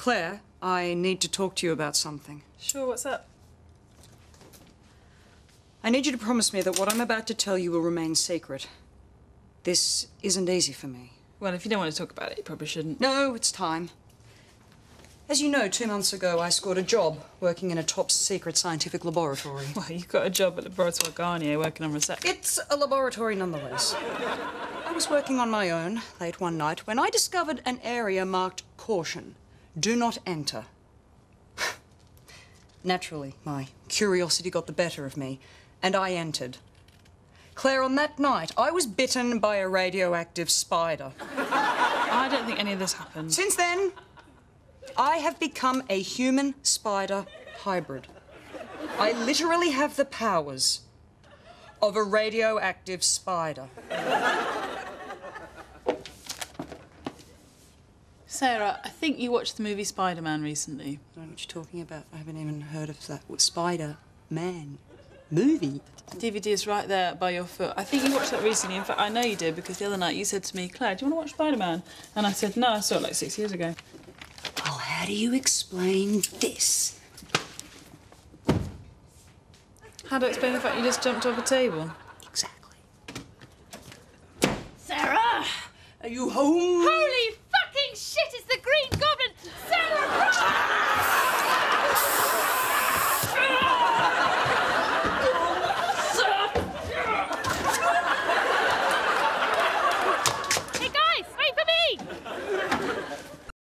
Clare, I need to talk to you about something. Sure, what's up? I need you to promise me that what I'm about to tell you will remain secret. This isn't easy for me. Well, if you don't want to talk about it, you probably shouldn't. No, it's time. As you know, two months ago, I scored a job working in a top secret scientific laboratory. Well, you got a job at Laboratoire Garnier working on research. It's a laboratory nonetheless. I was working on my own late one night when I discovered an area marked caution. Do not enter. Naturally, my curiosity got the better of me, and I entered. Clare, on that night, I was bitten by a radioactive spider. I don't think any of this happened. Since then, I have become a human spider hybrid. I literally have the powers of a radioactive spider. Sarah, I think you watched the movie Spider Man recently. I don't know what you're talking about. I haven't even heard of that What, Spider Man movie. The DVD is right there by your foot. I think you watched that recently. In fact, I know you did because the other night you said to me, Clare, do you want to watch Spider Man? And I said, no, I saw it like six years ago. Well, how do you explain this? How do I explain the fact you just jumped off a table? Exactly. Sarah! Are you home? shit, it's the Green Goblin! Sarah